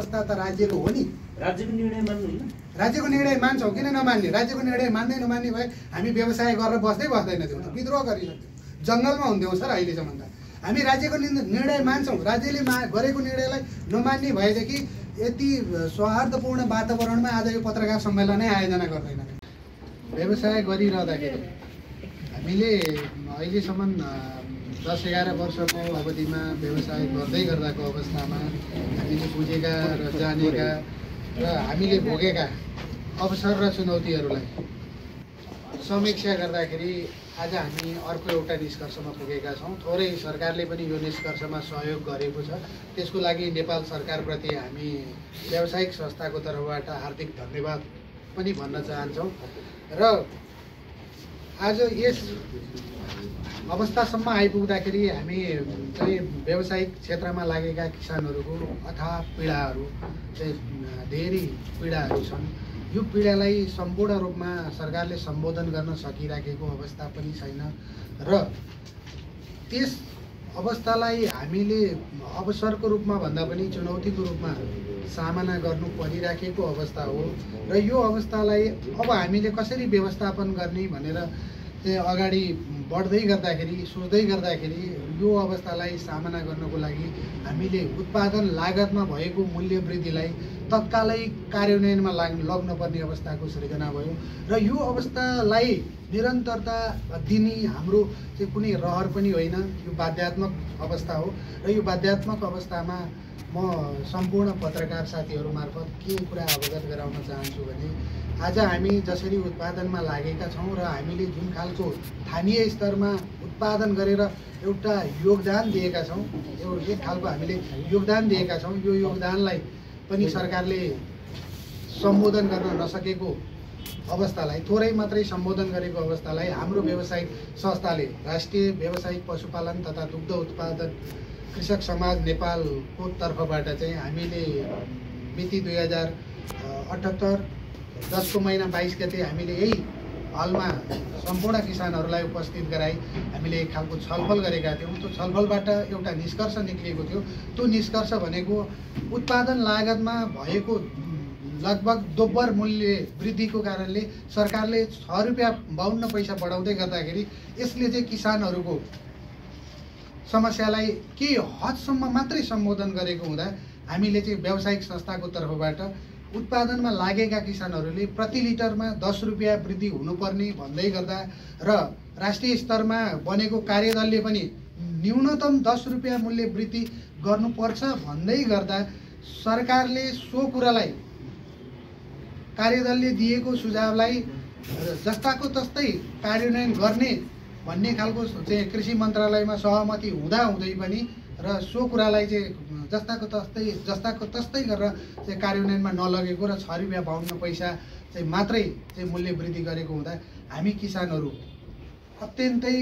अवस्था त राज्यको हो नि। राज्यको निर्णय मान्नुहुन्न राज्यको निर्णय मान्छौँ किन नमान्ने? राज्यको निर्णय मान्दै नमान्ने भए हामी व्यवसाय गरेर बस्दै बस्दैन थियौँ त। विद्रोह गरिसक्थ्यौँ जङ्गलमा हुन्थ्यौँ सर अहिलेसम्म त। हामी राज्यको निर्णय मान्छौँ। राज्यले मा गरेको निर्णयलाई नमान्ने भएदेखि यति सौहार्दपूर्ण वातावरणमा आज यो पत्रकार सम्मेलनै आयोजना गर्दैन। व्यवसाय गरिरहँदाखेरि हामीले अहिलेसम्म दस एघार वर्षको अवधिमा व्यवसाय गर्दै गर्दाको अवस्थामा हामीले बुझेका र जानेका र हामीले भोगेका अवसर र चुनौतीहरूलाई समीक्षा गर्दाखेरि आज हामी अर्को एउटा निष्कर्षमा पुगेका छौँ। थोरै सरकारले पनि यो निष्कर्षमा सहयोग गरेको छ। त्यसको लागि नेपाल सरकारप्रति हामी व्यावसायिक संस्थाको तर्फबाट हार्दिक धन्यवाद पनि भन्न चाहन्छौँ। र आज यस अवस्थासम्म आइपुग्दाखेरि हामी चाहिँ व्यावसायिक क्षेत्रमा लागेका किसानहरूको अथाह पीडाहरू चाहिँ धेरै पीडाहरू छन्। यो पीडालाई सम्पूर्ण रूपमा सरकारले सम्बोधन गर्न सकिराखेको अवस्था पनि छैन र त्यस अवस्थालाई हामीले अवसरको रूपमा भन्दा पनि चुनौतीको रूपमा सामना गर्नु परिराखेको अवस्था हो। र यो अवस्थालाई अब हामीले कसरी व्यवस्थापन गर्ने भनेर अगाडि बढ्दै गर्दाखेरि सोच्दै गर्दाखेरि यो अवस्थालाई सामना गर्नको लागि हामीले उत्पादन लागतमा भएको मूल्य वृद्धिलाई तत्कालै कार्यान्वयनमा लाग लग्नुपर्ने अवस्थाको सृजना भयो। र यो अवस्थालाई निरन्तरता दिने हाम्रो चाहिँ कुनै रहर पनि होइन। यो बाध्यात्मक अवस्था हो। र यो बाध्यात्मक अवस्थामा म सम्पूर्ण पत्रकार साथीहरू मार्फत के कुरा अवगत गराउन चाहन्छु भने आज हामी जसरी उत्पादनमा लागेका छौँ र हामीले जुन खालको स्थानीय स्तरमा उत्पादन गरेर एउटा योगदान दिएका छौँ यो एक खालको हामीले योगदान दिएका छौँ यो योगदानलाई पनि सरकारले सम्बोधन गर्न नसकेको अवस्थालाई थोरै मात्रै सम्बोधन गरेको अवस्थालाई हाम्रो व्यावसायिक संस्थाले राष्ट्रिय व्यावसायिक पशुपालन तथा दुग्ध उत्पादन कृषक समाज नेपालको तर्फबाट चाहिँ हामीले मिति दुई हजार अठहत्तर दसको महिना बाइस गते हामीले यही हलमा सम्पूर्ण किसानहरूलाई उपस्थित गराई हामीले एक खालको छलफल गरेका थियौँ। त्यो छलफलबाट एउटा निष्कर्ष निक्लिएको थियो। त्यो निष्कर्ष भनेको उत्पादन लागतमा भएको लगभग दोब्बर मूल्य वृद्धिको कारणले सरकारले छ रुपियाँ बाहन्न पैसा बढाउँदै गर्दाखेरि यसले चाहिँ किसानहरूको समस्यालाई के हदसम्म मात्रै सम्बोधन गरेको हुँदा हामीले चाहिँ व्यावसायिक संस्थाको तर्फबाट उत्पादनमा लागेका किसानहरूले प्रति लिटरमा दस रुपियाँ वृद्धि हुनुपर्ने भन्दै गर्दा र राष्ट्रिय स्तरमा बनेको कार्यदलले पनि न्यूनतम दस रुपियाँ मूल्य वृद्धि गर्नुपर्छ भन्दै गर्दा सरकारले सो कुरालाई कार्यदलले दिएको सुझावलाई जस्ताको तस्तै कार्यान्वयन गर्ने भन्ने खालको चाहिँ कृषि मन्त्रालयमा सहमति हुँदा हुँदै पनि र सो कुरालाई चाहिँ जस्ताको तस्तै जस्ताको तस्तै गरेर चाहिँ कार्यान्वयनमा नलगेको र छ रुपियाँ बाहन्न पैसा चाहिँ मात्रै चाहिँ मूल्य वृद्धि गरेको हुँदा हामी किसानहरू अत्यन्तै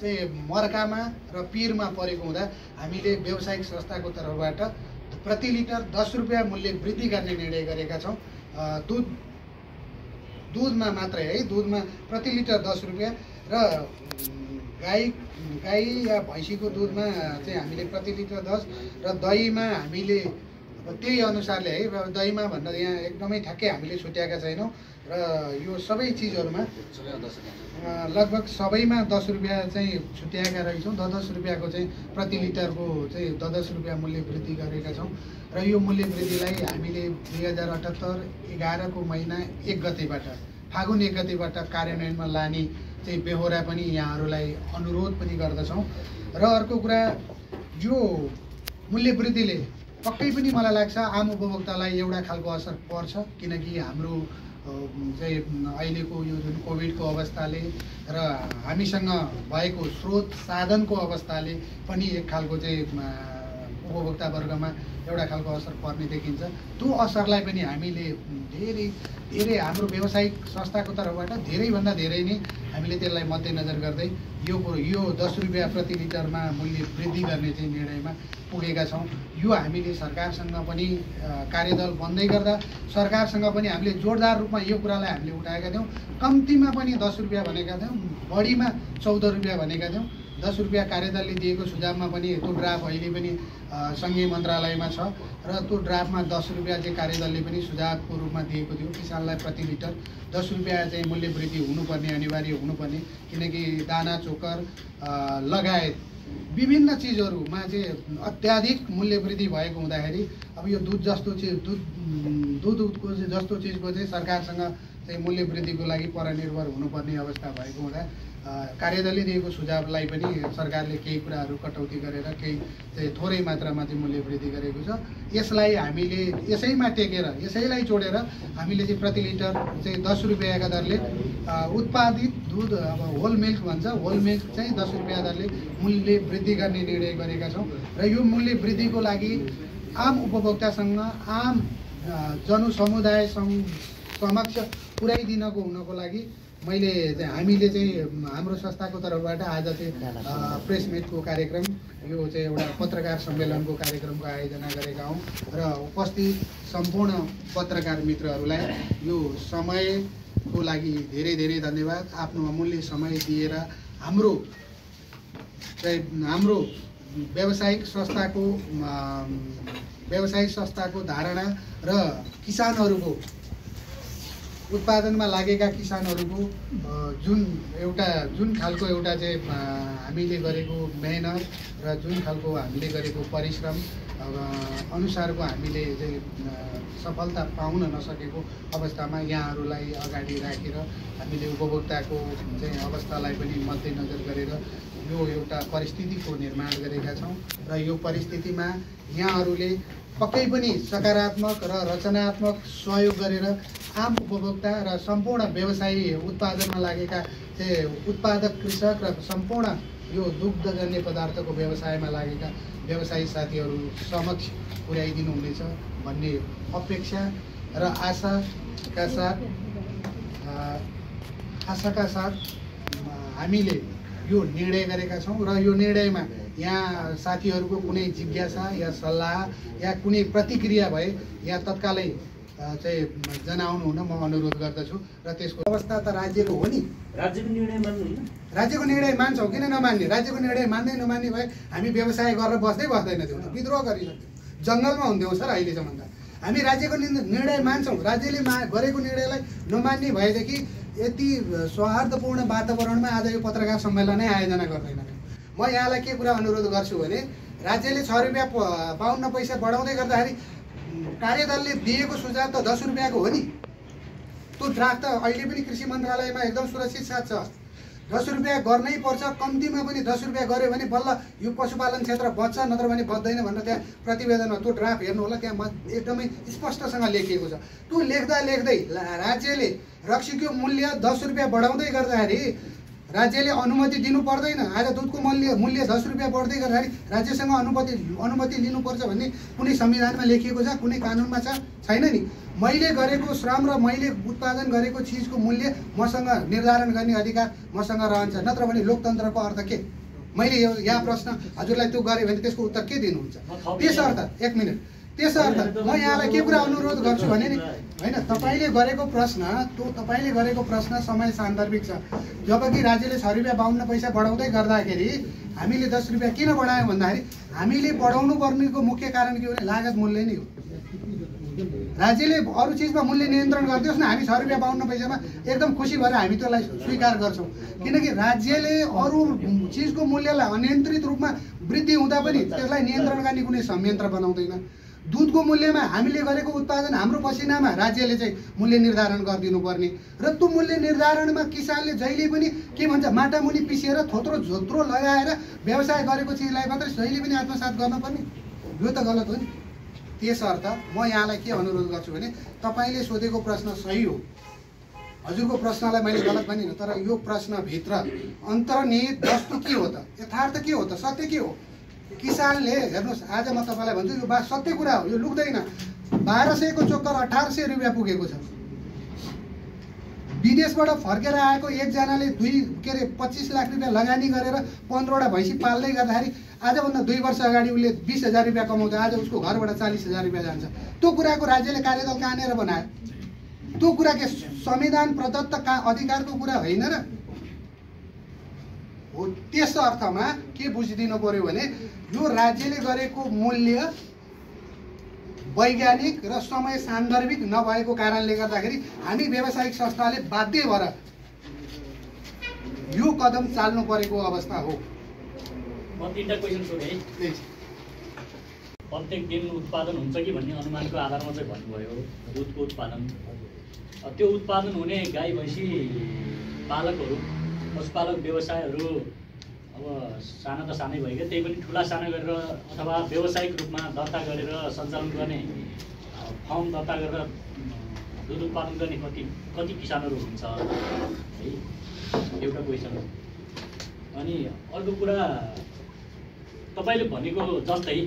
चाहिँ मर्कामा र पिरमा परेको हुँदा हामीले व्यावसायिक संस्थाको तर्फबाट प्रति लिटर दस रुपियाँ मूल्य वृद्धि गर्ने निर्णय गरेका छौँ। दुध दुधमा मात्रै है दुधमा प्रति लिटर दस रुपियाँ र गाई गाई या भैँसीको दुधमा चाहिँ हामीले प्रति लिटर दस र दहीमा हामीले त्यही अनुसारले है दहीमा भन्दा यहाँ एकदमै ठ्याक्कै हामीले छुट्याएका छैनौँ र यो सबै चिजहरूमा लगभग सबैमा दस रुपियाँ चाहिँ छुट्याएका रहेछौँ। द दस रुपियाँको चाहिँ प्रति लिटरको चाहिँ द दस रुपियाँ मूल्य वृद्धि गरेका छौँ र यो मूल्य वृद्धिलाई हामीले दुई हजार अठहत्तर एघारको महिना एक गतेबाट फागुन एक गतेबाट कार्यान्वयनमा लाने चाहिँ बेहोरा पनि यहाँहरूलाई अनुरोध पनि गर्दछौँ। र अर्को कुरा यो मूल्य वृद्धिले पक्कै पनि मलाई लाग्छ आम उपभोक्तालाई एउटा खालको असर पर्छ किनकि हाम्रो चाहिँ अहिलेको यो जुन कोभिडको अवस्थाले र हामीसँग भएको स्रोत साधनको अवस्थाले पनि एक खालको चाहिँ उपभोक्ता वर्गमा एउटा खालको असर पर्ने देखिन्छ। त्यो असरलाई पनि हामीले धेरै धेरै हाम्रो व्यावसायिक संस्थाको तर्फबाट धेरैभन्दा धेरै नै हामीले त्यसलाई मध्यनजर गर्दै यो कुरो यो दस रुपियाँ प्रति लिटरमा मूल्य वृद्धि गर्ने चाहिँ निर्णयमा पुगेका छौँ। यो हामीले सरकारसँग पनि कार्यदल बन्दै गर्दा सरकारसँग पनि हामीले जोरदार रूपमा यो कुरालाई हामीले उठाएका थियौँ। कम्तीमा पनि दस रुपियाँ भनेका थियौँ बढीमा चौध रुपियाँ भनेका थियौँ। दस रुपियाँ कार्यदलले दिएको सुझावमा पनि त्यो ड्राफ्ट अहिले पनि सङ्घीय मन्त्रालयमा छ। र त्यो ड्राफ्टमा दस रुपियाँ चाहिँ कार्यदलले पनि सुझावको रूपमा दिएको थियो। किसानलाई प्रति लिटर दस रुपियाँ चाहिँ मूल्य वृद्धि हुनुपर्ने अनिवार्य हुनुपर्ने। किनकि दाना चोकर लगायत विभिन्न चिजहरूमा चाहिँ अत्याधिक मूल्य वृद्धि भएको हुँदाखेरि अब यो दुध जस्तो चिज दुध उम्, दुध उत्को चाहिँ जस्तो चिजको चाहिँ सरकारसँग चाहिँ मूल्य वृद्धिको लागि परनिर्भर हुनुपर्ने अवस्था भएको हुँदा कार्यदलले दिएको सुझावलाई पनि सरकारले केही कुराहरू कटौती गरेर केही चाहिँ थोरै मात्रामा चाहिँ मूल्य वृद्धि गरेको छ। यसलाई हामीले यसैमा टेकेर यसैलाई जोडेर हामीले चाहिँ प्रति लिटर चाहिँ दस रुपियाँका दरले उत्पादित दुध अब होल मिल्क भन्छ होल मिल्क चाहिँ दस रुपियाँ दरले मूल्य वृद्धि गर्ने निर्णय गरेका छौँ। र यो मूल्य वृद्धिको लागि आम उपभोक्तासँग आम अ, जनसमुदाय सम् समक्ष पुर्याइदिनको हुनको लागि मैले चाहिँ हामीले चाहिँ हाम्रो संस्थाको तर्फबाट आज चाहिँ प्रेस मिटको कार्यक्रम यो चाहिँ एउटा पत्रकार सम्मेलनको कार्यक्रमको आयोजना गरेका हौँ र उपस्थित सम्पूर्ण पत्रकार मित्रहरूलाई यो समयको लागि धेरै धेरै धन्यवाद। आफ्नो अमूल्य समय दिएर हाम्रो चाहिँ हाम्रो व्यावसायिक संस्थाको व्यावसायिक संस्थाको धारणा र किसानहरूको उत्पादनमा लागेका किसानहरूको जुन एउटा जुन खालको एउटा चाहिँ हामीले गरेको मेहनत र जुन खालको हामीले गरेको परिश्रम अनुसारको हामीले चाहिँ सफलता पाउन नसकेको अवस्थामा यहाँहरूलाई अगाडि राखेर हामीले उपभोक्ताको चाहिँ अवस्थालाई पनि मध्यनजर गरेर यो एउटा परिस्थितिको निर्माण गरेका छौँ र यो परिस्थितिमा यहाँहरूले पक्कै पनि सकारात्मक र रचनात्मक सहयोग गरेर आम उपभोक्ता र सम्पूर्ण व्यवसायी उत्पादनमा लागेका उत्पादक कृषक र सम्पूर्ण यो दुग्धजन्य पदार्थको व्यवसायमा लागेका व्यवसायी साथीहरू समक्ष पुर्याइदिनु हुनेछ भन्ने अपेक्षा र आशाका साथ आशाका साथ हामीले यो निर्णय गरेका छौँ र यो निर्णयमा यहाँ साथीहरूको कुनै जिज्ञासा या सल्लाह या कुनै प्रतिक्रिया भए यहाँ तत्कालै चाहिँ जनाउनु हुन म अनुरोध गर्दछु र त्यसको अवस्था त राज्यको हो नि। राज्यको निर्णय मान्नुहुन्न राज्यको निर्णय मान्छौँ किन नमान्ने? राज्यको निर्णय मान्दै नमान्ने भए हामी व्यवसाय गरेर बस्दै बस्दैन थियौँ त विद्रोह गरिसक्थ्यौँ जङ्गलमा हुन्थ्यौँ सर अहिलेसम्म त। हामी राज्यको निर्णय मान्छौँ। राज्यले मा गरेको निर्णयलाई नमान्ने भएदेखि यति सौहार्दपूर्ण वातावरणमा आज यो पत्रकार सम्मेलनै आयोजना गर्दैन। म यहाँलाई के कुरा अनुरोध गर्छु भने राज्यले छ रुपियाँ प- बाहन्न पैसा बढाउँदै गर्दाखेरि कार्यदलले दिएको सुझाव त दस रुपियाँको हो नि? त्यो ड्राफ्ट त अहिले पनि कृषि मन्त्रालयमा एकदम सुरक्षित साथ छ। दस रुपियाँ गर्नै पर्छ कम्तीमा पनि दस रुपियाँ गऱ्यो भने बल्ल यो पशुपालन क्षेत्र बच्छ नत्र भने बच्दैन भनेर त्यहाँ प्रतिवेदनमा त्यो ड्राफ्ट हेर्नु होला त्यहाँ एकदमै स्पष्टसँग लेखिएको छ। त्यो लेख्दा लेख्दै राज्यले रक्सीको मूल्य दस रुपियाँ बढाउँदै गर्दाखेरि राज्यले अनुमति दिनु पर्दैन। आज दुधको मूल्य मूल्य दस रुपियाँ बढ्दै गर्दाखेरि राज्यसँग अनुमति अनुमति लिनुपर्छ भन्ने कुनै संविधानमा लेखिएको छ कुनै कानुनमा छ छैन नि। मैले गरेको श्रम र मैले उत्पादन गरेको चिजको मूल्य मसँग निर्धारण गर्ने अधिकार मसँग रहन्छ। नत्र भने लोकतन्त्रको अर्थ के? मैले यो यहाँ प्रश्न हजुरलाई त्यो गरेँ भने त्यसको उत्तर के दिनुहुन्छ? त्यसर्थ एक मिनट। त्यसर्थ म यहाँलाई के कुरा अनुरोध गर्छु भने नि होइन तपाईँले गरेको प्रश्न त्यो तपाईँले गरेको प्रश्न समय सान्दर्भिक छ। जबकि राज्यले छ रुपियाँ बाहन्न पैसा बढाउँदै गर्दाखेरि हामीले दस रुपियाँ किन बढायौँ भन्दाखेरि हामीले बढाउनु पर्नेको मुख्य कारण के हो भने लागत मूल्य नै हो। राज्यले अरू चिजमा मूल्य नियन्त्रण गरिदियोस् न हामी छ रुपियाँ बाहन्न पैसामा एकदम खुसी भएर हामी त्यसलाई स्वीकार गर्छौँ। किनकि राज्यले अरू चिजको मूल्यलाई अनियन्त्रित रूपमा वृद्धि हुँदा पनि त्यसलाई नियन्त्रण गर्ने कुनै संयन्त्र बनाउँदैन। दुधको मूल्यमा हामीले गरेको उत्पादन हाम्रो पसिनामा राज्यले चाहिँ मूल्य निर्धारण गरिदिनु पर्ने र त्यो मूल्य निर्धारणमा किसानले जहिले पनि के भन्छ माटामुनि पिसेर थोत्रो झोत्रो लगाएर व्यवसाय गरेको चिजलाई मात्रै जहिले पनि आत्मसात गर्नुपर्ने? यो त गलत हो नि। त्यसर्थ म यहाँलाई के अनुरोध गर्छु भने तपाईँले सोधेको प्रश्न सही हो। हजुरको प्रश्नलाई मैले गलत भनिनँ तर यो प्रश्नभित्र अन्तर्निहित वस्तु के हो त? यथार्थ के हो त? सत्य के हो? किसानले हेर्नुहोस् आज म तपाईँलाई भन्छु यो बा सत्य कुरा हो यो लुक्दैन। बाह्र सयको चोकर अठार सय रुपियाँ पुगेको छ। विदेशबाट फर्केर आएको एकजनाले दुई के अरे पच्चिस लाख रुपियाँ लगानी गरेर पन्ध्रवटा भैँसी पाल्दै गर्दाखेरि आजभन्दा दुई वर्ष अगाडि उसले बिस हजार रुपियाँ कमाउँछ आज उसको घरबाट चालिस हजार रुपियाँ जान्छ। त्यो कुराको राज्यले कार्यदल कहाँनिर बनायो? त्यो कुरा के संविधान प्रदत्त का अधिकारको कुरा होइन र हो त्यस अर्थमा के बुझिदिनु पऱ्यो भने यो राज्यले गरेको मूल्य वैज्ञानिक र समय सान्दर्भिक नभएको कारणले गर्दाखेरि हामी व्यावसायिक संस्थाले बाध्य भएर यो कदम चाल्नु परेको अवस्था हो। प्रत्येक दिन उत्पादन हुन्छ कि भन्ने अनुमानको आधारमा चाहिँ भन्नुभयो दुधको उत्पादन। त्यो उत्पादन हुने गाई भैँसी पालकहरू पशुपालक व्यवसायहरू अब साना त सानै भयो क्या त्यही पनि ठुला साना गरेर अथवा व्यावसायिक रूपमा दर्ता गरेर सञ्चालन गर्ने फर्म दर्ता गरेर दुध उत्पादन गर्ने कति कति किसानहरू हुन्छ है एउटा क्वेसन अनि अर्को कुरा तपाईँले भनेको जस्तै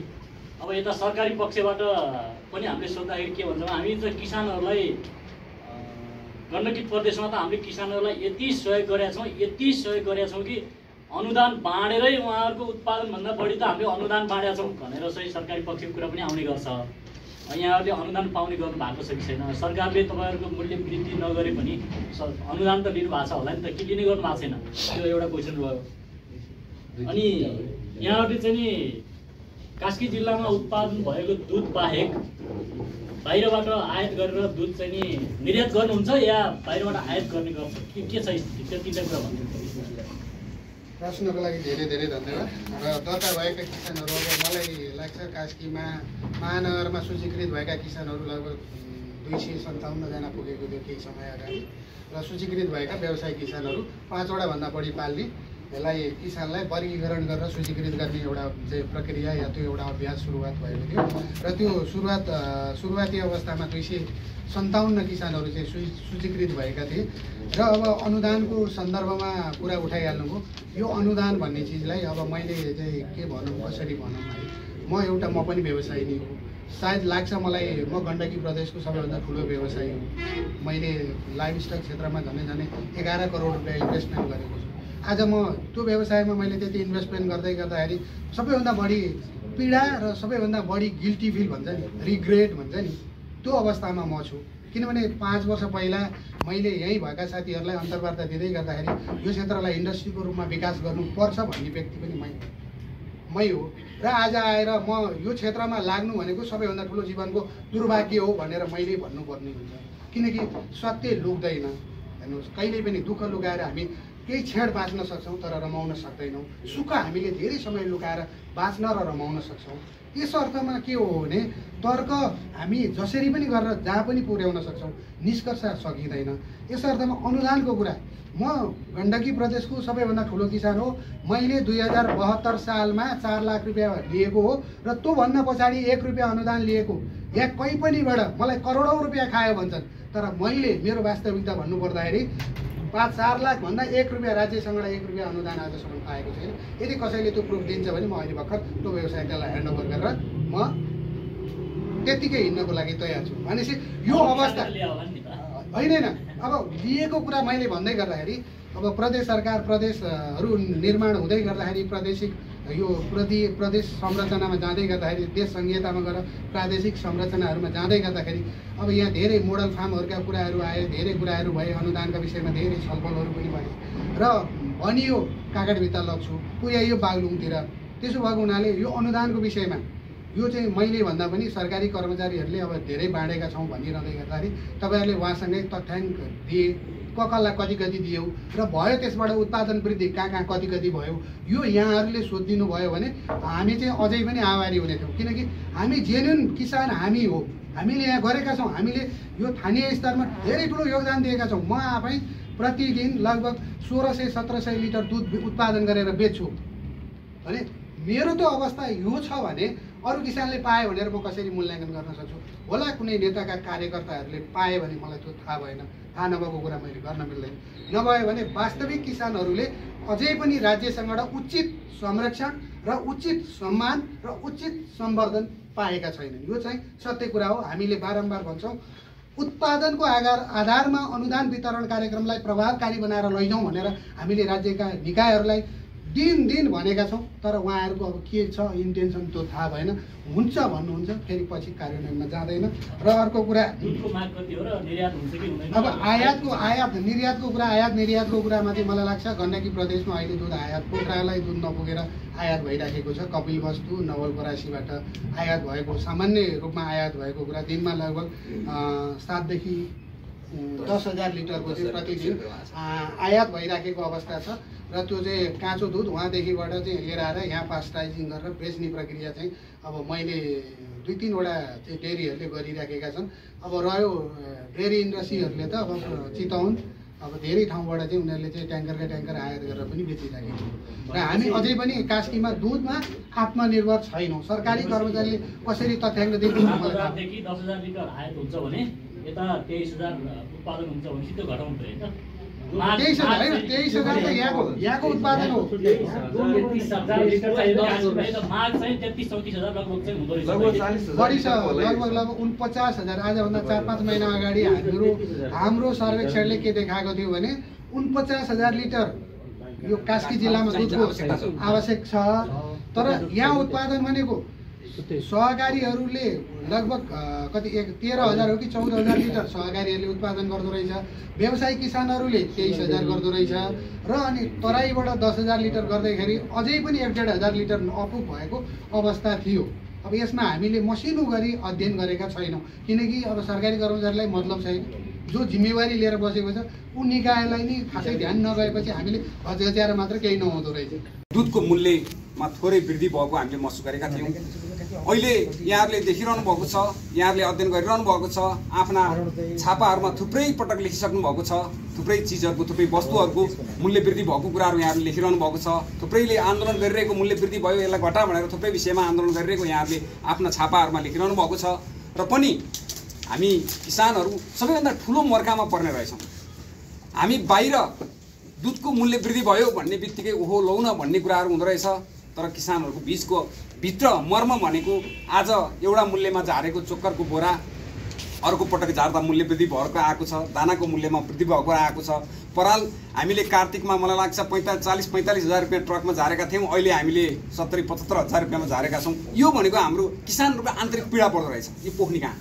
अब यता सरकारी पक्षबाट पनि हामीले सोद्धाखेरि के भन्छौँ हामी त किसानहरूलाई गण्डकी प्रदेशमा त हामीले किसानहरूलाई यति सहयोग गरेका छौँ यति सहयोग गरेका छौँ कि अनुदान बाँडेरै उहाँहरूको उत्पादनभन्दा बढी त हामीले अनुदान बाँडेका छौँ भनेर चाहिँ सरकारी पक्षको कुरा पनि आउने गर्छ। यहाँहरूले अनुदान पाउने गर्नु भएको छ कि छैन? सरकारले तपाईँहरूको मूल्य वृद्धि नगरे पनि अनुदान त लिनु भएको छ होला नि त। कि लिने गर्नु भएको छैन? त्यो एउटा क्वेसन भयो अनि यहाँहरूले चाहिँ नि कास्की जिल्लामा उत्पादन भएको दुध बाहेक बाहिरबाट आयात गरेर दुध चाहिँ नि निर्यात गर्नुहुन्छ या बाहिरबाट आयात गर्ने गर्छ? के छ स्थिति? त्यो तिनवटा कुरा प्रश्नको लागि धेरै धेरै धन्यवाद। र दर्ता भएका किसानहरू अब मलाई लाग्छ कास्कीमा महानगरमा सूचीकृत भएका किसानहरू लगभग दुई सय सन्ताउन्नजना पुगेको थियो केही समय अगाडि र सूचीकृत भएका व्यवसायिक किसानहरू पाँचवटा भन्दा बढी पाल्ने यसलाई किसानलाई वर्गीकरण गरेर सूचीकृत गर्ने एउटा चाहिँ प्रक्रिया या त्यो एउटा अभ्यास सुरुवात भएको थियो। र त्यो सुरुवात सुरुवाती अवस्थामा दुई सय सन्ताउन्न किसानहरू चाहिँ सू सूचीकृत भएका थिए। र अब अनुदानको सन्दर्भमा कुरा उठाइहाल्नुभयो यो अनुदान भन्ने चिजलाई अब मैले चाहिँ के भनौँ कसरी भनौँ है म एउटा म पनि व्यवसायी नै हो। सायद लाग्छ मलाई म गण्डकी प्रदेशको सबैभन्दा ठुलो व्यवसायी हो। मैले लाइफ स्टक क्षेत्रमा झन् झन् एघार करोड रुपियाँ इन्भेस्टमेन्ट गरेको छु। आज म त्यो व्यवसायमा मैले त्यति इन्भेस्टमेन्ट गर्दै गर्दाखेरि सबैभन्दा बढी पीडा र सबैभन्दा बढी गिल्टी फिल भन्छ नि रिग्रेट भन्छ नि त्यो अवस्थामा म छु। किनभने पाँच वर्ष पहिला मैले यहीँ भएका साथीहरूलाई अन्तर्वार्ता दिँदै गर्दाखेरि यो क्षेत्रलाई इन्डस्ट्रीको रूपमा विकास गर्नुपर्छ भन्ने व्यक्ति पनि मै मै हो। र आज आएर म यो क्षेत्रमा लाग्नु भनेको सबैभन्दा ठुलो जीवनको दुर्भाग्य हो भनेर मैले भन्नुपर्ने हुन्छ। किनकि सत्य लुक्दैन। हेर्नुहोस् कहिले पनि दुःख लुकाएर हामी केही क्षण बाँच्न सक्छौँ तर रमाउन सक्दैनौँ। सुख हामीले धेरै समय लुकाएर बाँच्न र रमाउन सक्छौँ। यस अर्थमा के हो भने तर्क हामी जसरी पनि गरेर जहाँ पनि पुर्याउन सक्छौँ निष्कर्ष सकिँदैन। यस अर्थमा अनुदानको कुरा। म गण्डकी प्रदेशको सबैभन्दा ठुलो किसान हो। मैले दुई हजार बहत्तर सालमा चार लाख रुपियाँ लिएको हो र त्योभन्दा पछाडि एक रुपियाँ अनुदान लिएको। या कहीँ पनिबाट मलाई करोडौँ रुपियाँ खायो भन्छन्। तर मैले मेरो वास्तविकता भन्नुपर्दाखेरि पाँच चार लाखभन्दा एक रुपियाँ राज्यसँगबाट एक रुपियाँ अनुदान आजसम्म पाएको छैन। यदि कसैले त्यो प्रुफ दिन्छ भने म अहिले भर्खर त्यो व्यवसायलाई ह्यान्डओभर गरेर म त्यत्तिकै हिँड्नको लागि तयार छु। भनेपछि यो अवस्था होइन होइन। अब लिएको कुरा मैले भन्दै गर्दाखेरि अब प्रदेश सरकार प्रदेशहरू निर्माण हुँदै गर्दाखेरि प्रादेशिक यो प्रदे प्रदेश संरचनामा जाँदै गर्दाखेरि देश संहितामा गएर प्रादेशिक संरचनाहरूमा जाँदै गर्दाखेरि अब यहाँ धेरै मोडल फार्महरूका कुराहरू आए धेरै कुराहरू भए अनुदानका विषयमा धेरै छलफलहरू पनि भए। र भनियो कागडभित्र लग्छु पुर्याइयो बागलुङतिर। त्यसो भएको हुनाले यो अनुदानको विषयमा यो चाहिँ मैले भन्दा पनि सरकारी कर्मचारीहरूले अब धेरै बाँडेका छौँ भनिरहँदै गर्दाखेरि तपाईँहरूले उहाँसँगै तथ्याङ्क दिए। क कसलाई कति कति दियौ र भयो त्यसबाट उत्पादन वृद्धि कहाँ कहाँ कति कति भयो यो यहाँहरूले सोधिदिनु भयो भने हामी चाहिँ अझै पनि आभारी हुने थियौँ। किनकि हामी जेन्युन किसान हामी हो। हामीले यहाँ गरेका छौँ। हामीले यो स्थानीय स्तरमा धेरै ठुलो योगदान दिएका छौँ। म आफै प्रतिदिन लगभग सोह्र सय सत्र सय लिटर दुध उत्पादन गरेर बेच्छु। भने मेरो त अवस्था यो छ भने अरू किसानले पायो भनेर म कसरी मूल्याङ्कन गर्न सक्छु? होला कुनै नेताका कार्यकर्ताहरूले पाए भने मलाई त्यो थाहा भएन। थाहा नभएको कुरा मैले गर्न मिल्दैन। नभए भने वास्तविक किसानहरूले अझै पनि राज्यसँगबाट उचित संरक्षण र उचित सम्मान र उचित सम्वर्धन पाएका छैनन्। यो चाहिँ सत्य कुरा हो। हामीले बारम्बार भन्छौँ उत्पादनको आधार आधारमा अनुदान वितरण कार्यक्रमलाई प्रभावकारी बनाएर लैजाउँ भनेर हामीले राज्यका निकायहरूलाई दिन दिन भनेका छौँ तर उहाँहरूको अब के छ इन्टेन्सन त्यो थाहा भएन। हुन्छ भन्नुहुन्छ फेरि पछि कार्यान्वयनमा जाँदैन। र अर्को कुरा अब आयातको आयात निर्यातको कुरा आयात निर्यातको कुरामा चाहिँ मलाई लाग्छ गण्डकी प्रदेशमा अहिले दुध आयात पोखरालाई दुध नपुगेर आयात भइराखेको छ। कपिल वस्तु नवलपरासीबाट आयात भएको सामान्य रूपमा आयात भएको कुरा दिनमा लगभग सातदेखि दस हजार लिटरको चाहिँ प्रतिदिन आयात भइराखेको अवस्था छ। र त्यो चाहिँ काँचो दुध उहाँदेखिबाट चाहिँ लिएर आएर यहाँ पास्टराइजिङ गरेर बेच्ने प्रक्रिया चाहिँ अब मैले दुई तिनवटा चाहिँ डेरीहरूले गरिराखेका छन्। अब रह्यो डेरी इन्डस्ट्रीहरूले त अब चिताउन अब धेरै ठाउँबाट चाहिँ उनीहरूले चाहिँ ट्याङ्करका ट्याङ्कर आयात गरेर पनि बेचिराखेको छ र हामी अझै पनि कास्कीमा दुधमा आत्मनिर्भर छैनौँ। सरकारी कर्मचारीले कसरी तथ्याङ्क हुन्छ भने यता तेइस हजार उत्पादन हुन्छ भनेपछि त्यो घटाउनु पऱ्यो तेइस हजार होइन तेइस हजार त यहाँको यहाँको उत्पादन है। लगभग लगभग उनपचास हजार आजभन्दा चार पाँच महिना अगाडि हाम्रो हाम्रो सर्वेक्षणले के देखाएको थियो भने उनपचास हजार लिटर यो कास्की जिल्लामा दुधको आवश्यक छ तर यहाँ उत्पादन भनेको सहकारीहरूले लगभग कति एक तेह्र हजार हो कि चौध हजार लिटर सहकारीहरूले उत्पादन गर्दो रहेछ। व्यवसायी किसानहरूले तेइस हजार गर्दो रहेछ र अनि तराईबाट दस हजार लिटर गर्दाखेरि अझै पनि एक डेढ हजार लिटर अपुग भएको अवस्था थियो। अब यसमा हामीले मसिनो गरी अध्ययन गरेका छैनौँ। किनकि अब सरकारी कर्मचारीलाई मतलब छैन। जो जिम्मेवारी लिएर बसेको छ ऊ निकायलाई नि खासै ध्यान नगएपछि हामीले घचघच्याएर मात्र केही नहुँदो रहेछ। दुधको मूल्यमा थोरै वृद्धि भएको हामीले महसुस गरेका थियौँ। अहिले यहाँहरूले देखिरहनु भएको छ यहाँहरूले अध्ययन गरिरहनु भएको छ आफ्ना छापाहरूमा थुप्रै पटक लेखिसक्नु भएको छ थुप्रै चिजहरूको थुप्रै वस्तुहरूको मूल्य वृद्धि भएको कुराहरू यहाँहरूले लेखिरहनु भएको छ थुप्रैले आन्दोलन गरिरहेको मूल्य वृद्धि भयो यसलाई घटा भनेर थुप्रै विषयमा आन्दोलन गरिरहेको यहाँहरूले आफ्ना छापाहरूमा लेखिरहनु भएको छ। र पनि हामी किसानहरू सबैभन्दा ठुलो मर्कामा पर्ने रहेछौँ। हामी बाहिर दुधको मूल्य वृद्धि भयो भन्ने बित्तिकै ओहो लौ न भन्ने कुराहरू हुँदो रहेछ तर किसानहरूको बिचको भित्र मर्म भनेको आज एउटा मूल्यमा झारेको चोक्करको बोरा अर्को पटक झार्दा मूल्य वृद्धि भएको आएको छ दानाको मूल्यमा वृद्धि भएको आएको छ। पराल हामीले कार्तिकमा मलाई लाग्छ पैँतालिस चालिस पैँतालिस हजार रुपियाँ ट्रकमा झारेका थियौँ। अहिले हामीले सत्तरी पचहत्तर हजार रुपियाँमा झारेका छौँ। यो भनेको हाम्रो किसानहरूको आन्तरिक पीडा पर्दो रहेछ। यो पोख्ने कहाँ?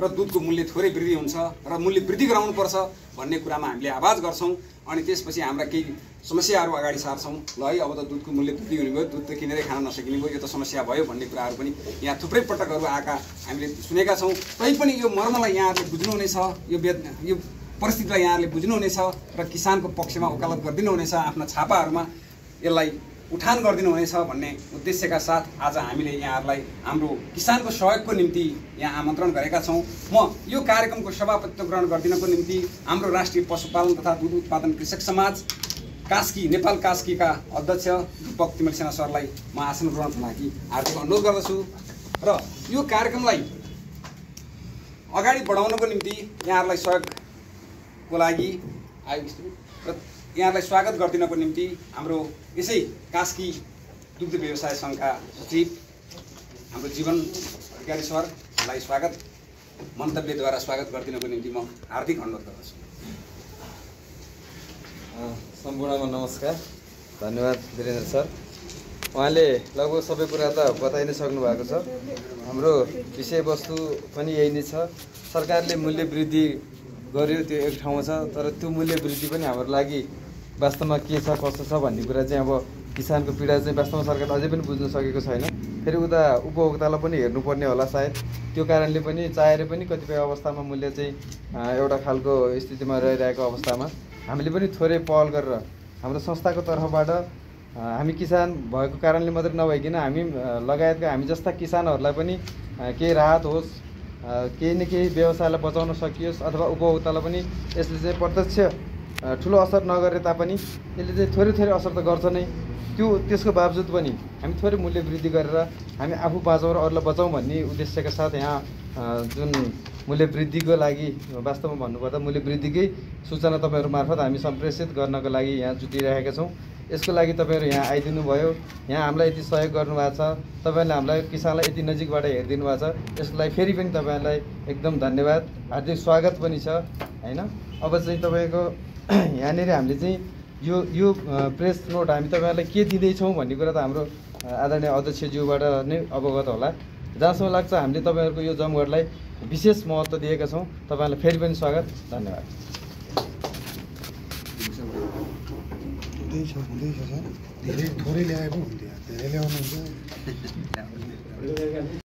र दुधको मूल्य थोरै वृद्धि हुन्छ र मूल्य वृद्धि गराउनुपर्छ भन्ने कुरामा हामीले आवाज गर्छौँ। अनि त्यसपछि हाम्रा केही समस्याहरू अगाडि सार्छौँ। ल है अब त दुधको मूल्य वृद्धि हुने भयो दुध त किनेरै खान नसकिने भयो यो त समस्या भयो भन्ने कुराहरू पनि यहाँ थुप्रै पटकहरू आएका हामीले सुनेका छौँ। तैपनि यो मर्मलाई यहाँहरूले बुझ्नुहुनेछ यो वेद यो परिस्थितिलाई यहाँहरूले बुझ्नुहुनेछ र किसानको पक्षमा वकालत गरिदिनुहुनेछ आफ्ना छापाहरूमा यसलाई उठान गरिदिनु हुनेछ भन्ने उद्देश्यका साथ आज हामीले यहाँहरूलाई हाम्रो किसानको सहयोगको निम्ति यहाँ आमन्त्रण गरेका छौँ। म यो कार्यक्रमको सभापतित्व ग्रहण गरिदिनको निम्ति हाम्रो राष्ट्रिय पशुपालन तथा दुध उत्पादन कृषक समाज कास्की नेपाल कास्कीका अध्यक्ष दीपक तिमल सेना सरलाई म आसन ग्रहणको लागि हार्दिक अनुरोध गर्दछु र यो कार्यक्रमलाई अगाडि बढाउनको निम्ति यहाँहरूलाई सहयोगको लागि आयो र यहाँलाई स्वागत गरिदिनको निम्ति हाम्रो यसै कास्की दुग्ध व्यवसाय सङ्घका सचिव हाम्रो जीवन अधिकारी सरलाई स्वागत मन्तव्यद्वारा स्वागत गरिदिनको निम्ति म हार्दिक अनुरोध गर्दछु। सम्पूर्णमा नमस्कार धन्यवाद वीरेन्द्र सर। उहाँले लगभग सबै कुरा त बताइ नै सक्नु भएको छ। हाम्रो विषयवस्तु पनि यही नै छ। सरकारले मूल्य वृद्धि गर्यो त्यो एक ठाउँमा छ तर त्यो मूल्य वृद्धि पनि हाम्रो लागि वास्तवमा के छ कस्तो छ भन्ने कुरा चाहिँ अब किसानको पीडा चाहिँ वास्तवमा सरकारले अझै पनि बुझ्न सकेको छैन। फेरि उता उपभोक्तालाई पनि हेर्नुपर्ने होला सायद। त्यो कारणले पनि चाहेर पनि कतिपय अवस्थामा मूल्य चाहिँ एउटा खालको स्थितिमा रहिरहेको अवस्थामा हामीले पनि थोरै पहल गरेर हाम्रो संस्थाको तर्फबाट हामी किसान भएको कारणले मात्रै नभइकन हामी लगायतका हामी जस्ता किसानहरूलाई पनि केही राहत होस् केही न केही व्यवसायलाई बचाउन सकियोस् अथवा उपभोक्तालाई पनि यसले चाहिँ प्रत्यक्ष ठुलो असर नगरे तापनि यसले चाहिँ थोरै थोरै असर त गर्छ नै त्यो त्यसको बावजुद पनि हामी थोरै मूल्य वृद्धि गरेर हामी आफू बाँचौँ र अरूलाई बचाउँ भन्ने उद्देश्यका साथ यहाँ जुन मूल्य वृद्धिको लागि वास्तवमा भन्नुपर्दा मूल्य वृद्धिकै सूचना तपाईँहरू मार्फत हामी सम्प्रेषित गर्नको लागि यहाँ जुटिरहेका छौँ। यसको लागि तपाईँहरू यहाँ आइदिनु भयो यहाँ हामीलाई यति सहयोग गर्नुभएको छ। तपाईँहरूले हामीलाई किसानलाई यति नजिकबाट हेरिदिनु भएको छ। यसको लागि फेरि पनि तपाईँहरूलाई एकदम धन्यवाद। हार्दिक स्वागत पनि छ होइन? अब चाहिँ तपाईँको यहाँनिर हामीले चाहिँ यो यो प्रेस नोट हामी तपाईँहरूलाई के दिँदैछौँ भन्ने कुरा त हाम्रो आदरणीय अध्यक्षज्यूबाट नै अवगत होला। जहाँसम्म लाग्छ हामीले तपाईँहरूको यो जमघटलाई विशेष महत्त्व दिएका छौँ। तपाईँहरूलाई फेरि पनि स्वागत धन्यवाद। धेरै थोरै हुन्थ्यो। धेरै ल्याउनुहुन्छ।